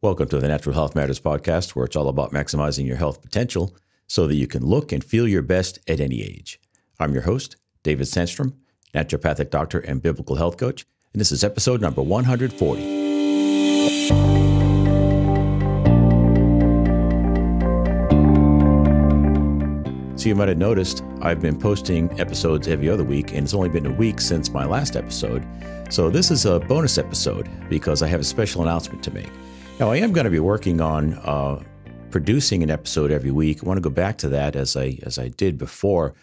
Welcome to the Natural Health Matters podcast, where it's all about maximizing your health potential so that you can look and feel your best at any age. I'm your host, David Sandstrom, naturopathic doctor and biblical health coach, and this is episode number 140. So you might have noticed I've been posting episodes every other week, and it's only been a week since my last episode. So this is a bonus episode because I have a special announcement to make. Now, I am going to be working on uh, producing an episode every week. I want to go back to that as I as I did before,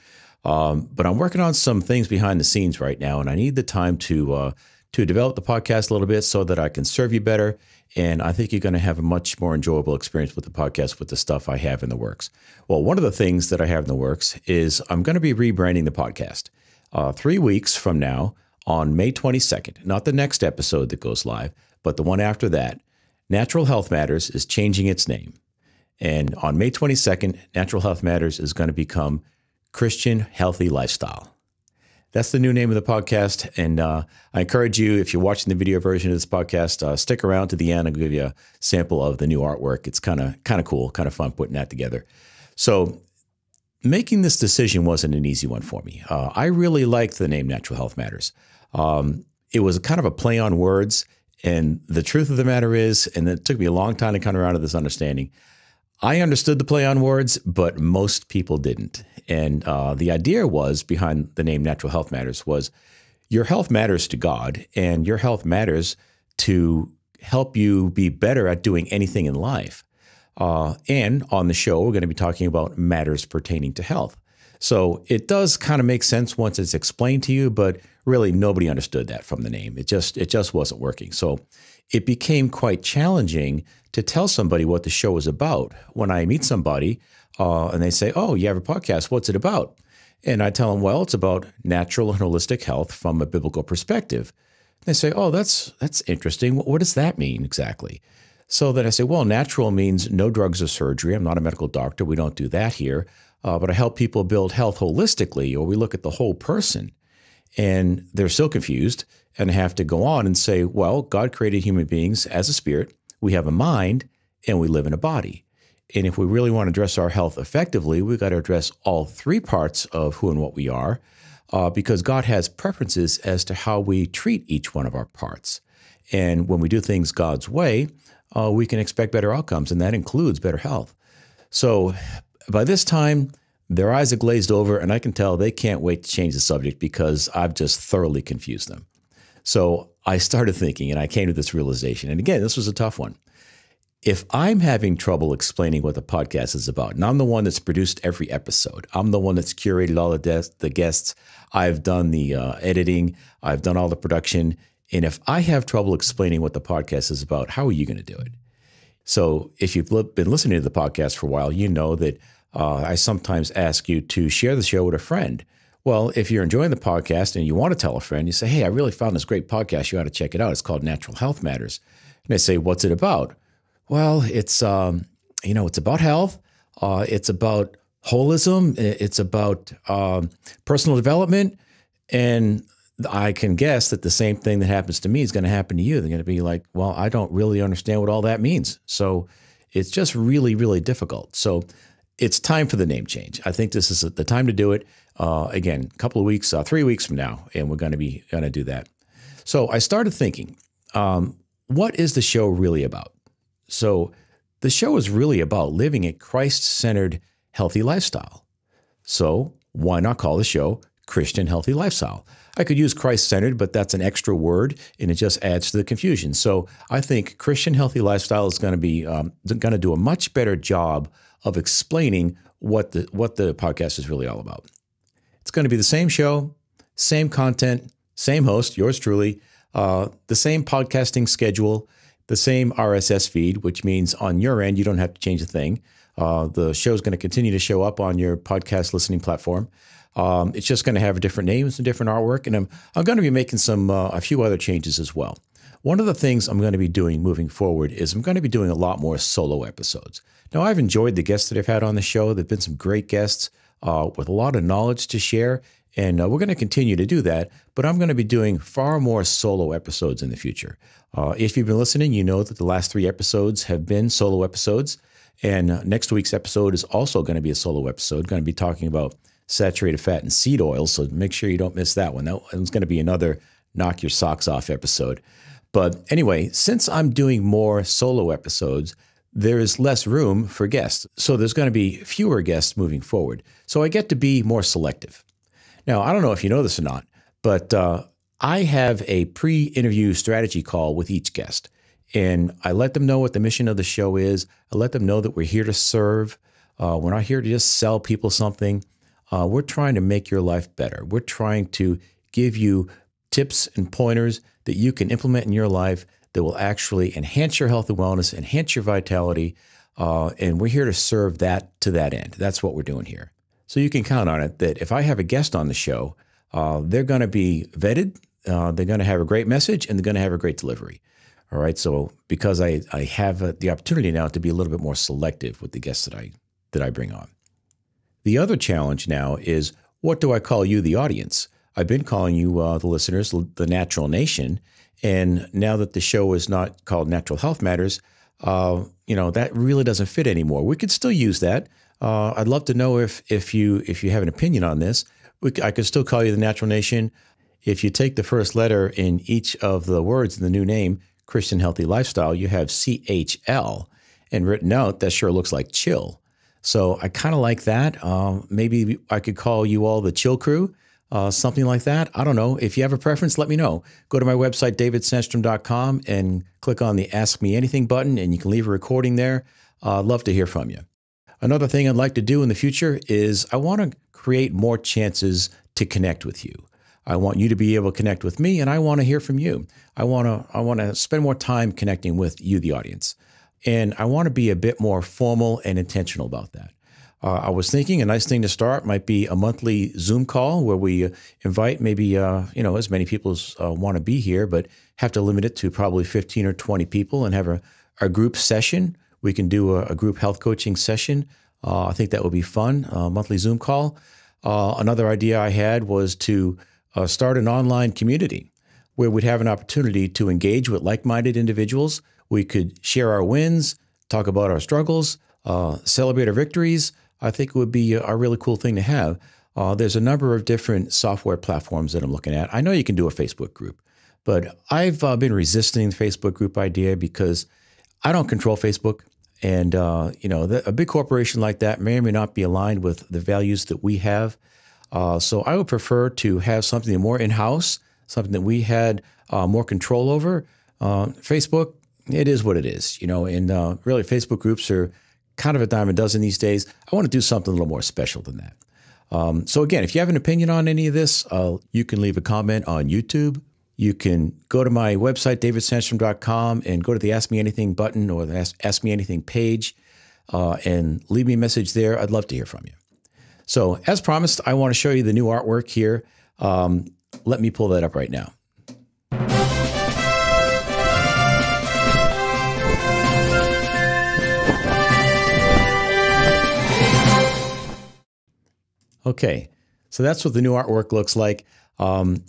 um, but I'm working on some things behind the scenes right now, and I need the time to uh, to develop the podcast a little bit so that I can serve you better. And I think you're going to have a much more enjoyable experience with the podcast with the stuff I have in the works. Well, one of the things that I have in the works is I'm going to be rebranding the podcast. Uh, three weeks from now, on May 22nd, not the next episode that goes live, but the one after that, Natural Health Matters is changing its name. And on May 22nd, Natural Health Matters is going to become Christian Healthy Lifestyle. That's the new name of the podcast. And uh, I encourage you, if you're watching the video version of this podcast, uh, stick around to the end. I'll give you a sample of the new artwork. It's kind of kind of cool, kind of fun putting that together. So making this decision wasn't an easy one for me. Uh, I really liked the name Natural Health Matters. Um, it was kind of a play on words. And the truth of the matter is, and it took me a long time to come around to this understanding, I understood the play on words, but most people didn't. And uh, the idea was behind the name Natural Health Matters was your health matters to God, and your health matters to help you be better at doing anything in life. Uh, and on the show, we're going to be talking about matters pertaining to health. So it does kind of make sense once it's explained to you, but really nobody understood that from the name. It just it just wasn't working. So it became quite challenging to tell somebody what the show was about. When I meet somebody uh, and they say, "Oh, you have a podcast? What's it about?" and I tell them, "Well, it's about natural and holistic health from a biblical perspective." And they say, "Oh, that's that's interesting. What, what does that mean exactly?" So then I say, "Well, natural means no drugs or surgery. I'm not a medical doctor. We don't do that here." Uh, but I help people build health holistically, or we look at the whole person. And they're so confused and have to go on and say, well, God created human beings as a spirit. We have a mind and we live in a body. And if we really want to address our health effectively, we've got to address all three parts of who and what we are, uh, because God has preferences as to how we treat each one of our parts. And when we do things God's way, uh, we can expect better outcomes, and that includes better health. So by this time, their eyes are glazed over, and I can tell they can't wait to change the subject because I've just thoroughly confused them. So I started thinking, and I came to this realization. And again, this was a tough one if I'm having trouble explaining what the podcast is about, and I'm the one that's produced every episode, I'm the one that's curated all the, de- the guests, I've done the uh, editing, I've done all the production. And if I have trouble explaining what the podcast is about, how are you going to do it? So if you've been listening to the podcast for a while, you know that uh, I sometimes ask you to share the show with a friend. Well, if you're enjoying the podcast and you want to tell a friend, you say, Hey, I really found this great podcast. You ought to check it out. It's called Natural Health Matters. And they say, What's it about? Well, it's um, you know, it's about health. Uh, it's about holism. It's about um, personal development, and I can guess that the same thing that happens to me is going to happen to you. They're going to be like, "Well, I don't really understand what all that means." So it's just really, really difficult. So it's time for the name change. I think this is the time to do it. Uh, again, a couple of weeks, uh, three weeks from now, and we're going to be going to do that. So I started thinking, um, what is the show really about? So the show is really about living a Christ centered, healthy lifestyle. So why not call the show Christian Healthy Lifestyle? I could use Christ centered, but that's an extra word and it just adds to the confusion. So I think Christian Healthy Lifestyle is going to be um, going to do a much better job of explaining what the what the podcast is really all about. It's going to be the same show, same content, same host, yours truly, uh, the same podcasting schedule the same RSS feed, which means on your end, you don't have to change a thing. Uh, the show is going to continue to show up on your podcast listening platform. Um, it's just going to have a different names and different artwork, and I'm I'm going to be making some uh, a few other changes as well. One of the things I'm going to be doing moving forward is I'm going to be doing a lot more solo episodes. Now, I've enjoyed the guests that I've had on the show. There've been some great guests uh, with a lot of knowledge to share, And uh, we're going to continue to do that, but I'm going to be doing far more solo episodes in the future. Uh, if you've been listening, you know that the last three episodes have been solo episodes. And uh, next week's episode is also going to be a solo episode, going to be talking about saturated fat and seed oils. So make sure you don't miss that one. That one's going to be another knock your socks off episode. But anyway, since I'm doing more solo episodes, there is less room for guests. So there's going to be fewer guests moving forward. So I get to be more selective. Now, I don't know if you know this or not, but uh, I have a pre interview strategy call with each guest. And I let them know what the mission of the show is. I let them know that we're here to serve. Uh, we're not here to just sell people something. Uh, we're trying to make your life better. We're trying to give you tips and pointers that you can implement in your life that will actually enhance your health and wellness, enhance your vitality. Uh, and we're here to serve that to that end. That's what we're doing here. So you can count on it that if I have a guest on the show, uh, they're going to be vetted, uh, they're going to have a great message, and they're going to have a great delivery. All right. So because I, I have uh, the opportunity now to be a little bit more selective with the guests that I that I bring on. The other challenge now is what do I call you, the audience? I've been calling you, uh, the listeners, the Natural Nation. And now that the show is not called Natural Health Matters, uh, you know that really doesn't fit anymore. We could still use that. Uh, I'd love to know if if you if you have an opinion on this. We, I could still call you the Natural Nation. If you take the first letter in each of the words in the new name, Christian Healthy Lifestyle, you have CHL, and written out that sure looks like chill. So I kind of like that. Uh, maybe I could call you all the Chill Crew, uh, something like that. I don't know. If you have a preference, let me know. Go to my website, davidsandstrom.com, and click on the Ask Me Anything button, and you can leave a recording there. Uh, I'd love to hear from you. Another thing I'd like to do in the future is I want to create more chances to connect with you. I want you to be able to connect with me, and I want to hear from you. I want to I want to spend more time connecting with you, the audience. And I want to be a bit more formal and intentional about that. Uh, I was thinking a nice thing to start might be a monthly Zoom call where we uh, invite maybe uh, you know as many people as uh, want to be here, but have to limit it to probably 15 or 20 people and have a, a group session. We can do a, a group health coaching session. Uh, I think that would be fun. A monthly Zoom call. Uh, another idea I had was to start an online community where we'd have an opportunity to engage with like-minded individuals we could share our wins, talk about our struggles, uh, celebrate our victories. I think it would be a, really cool thing to have. Uh, there's a number of different software platforms that I'm looking at. I know you can do a Facebook group, but I've uh, been resisting the Facebook group idea because I don't control Facebook. And, uh, you know, the, a big corporation like that may or may not be aligned with the values that we have. Uh, so I would prefer to have something more in house, something that we had uh, more control over. Uh, Facebook, it is what it is, you know. And really, Facebook groups are kind of a dime a dozen these days. I want to do something a little more special than that. Um, so again, if you have an opinion on any of this, uh, you can leave a comment on YouTube. You can go to my website, davidsandstrom.com, and go to the Ask Me Anything button or the Ask, Ask Me Anything page uh, and leave me a message there. I'd love to hear from you. So, as promised, I want to show you the new artwork here. Um, let me pull that up right now. Okay, so that's what the new artwork looks like. Um,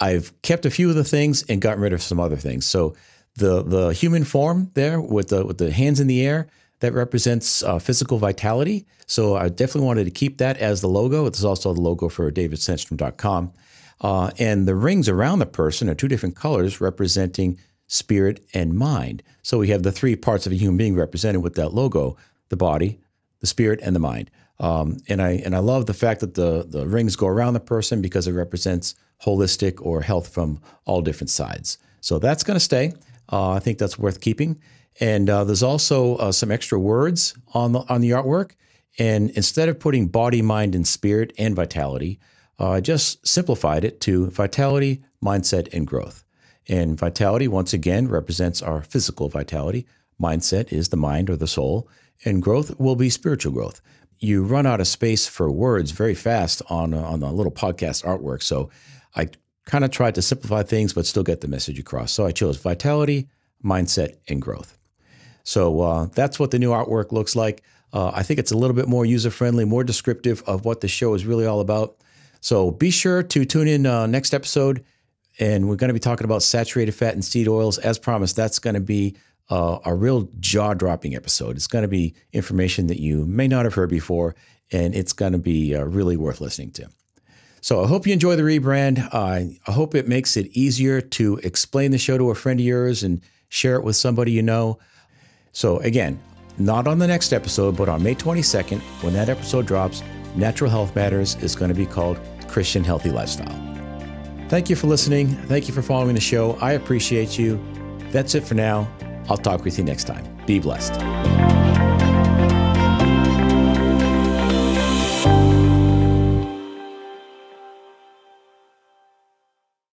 I've kept a few of the things and gotten rid of some other things. So the the human form there with the with the hands in the air that represents uh, physical vitality. So I definitely wanted to keep that as the logo. It's also the logo for davidsandstrom.com. Uh, and the rings around the person are two different colors representing spirit and mind. So we have the three parts of a human being represented with that logo: the body, the spirit, and the mind. Um, and I and I love the fact that the the rings go around the person because it represents holistic or health from all different sides. So that's going to stay. Uh, I think that's worth keeping. And uh, there's also uh, some extra words on the on the artwork. And instead of putting body, mind, and spirit and vitality, uh, I just simplified it to vitality, mindset, and growth. And vitality, once again, represents our physical vitality. Mindset is the mind or the soul, and growth will be spiritual growth you run out of space for words very fast on on the little podcast artwork. So I kind of tried to simplify things, but still get the message across. So I chose vitality, mindset, and growth. So uh, that's what the new artwork looks like. Uh, I think it's a little bit more user friendly, more descriptive of what the show is really all about. So be sure to tune in uh, next episode, and we're going to be talking about saturated fat and seed oils. As promised, that's going to be uh, a real jaw dropping episode. It's going to be information that you may not have heard before, and it's going to be uh, really worth listening to. So I hope you enjoy the rebrand. I hope it makes it easier to explain the show to a friend of yours and share it with somebody you know. So again, not on the next episode, but on May 22nd, when that episode drops, Natural Health Matters is going to be called Christian Healthy Lifestyle. Thank you for listening. Thank you for following the show. I appreciate you. That's it for now. I'll talk with you next time. Be blessed.